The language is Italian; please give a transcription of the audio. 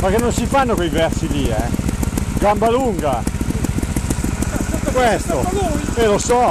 Ma che non si fanno quei versi lì, eh? Gamba lunga. Questo. E lo so.